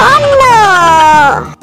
饭了。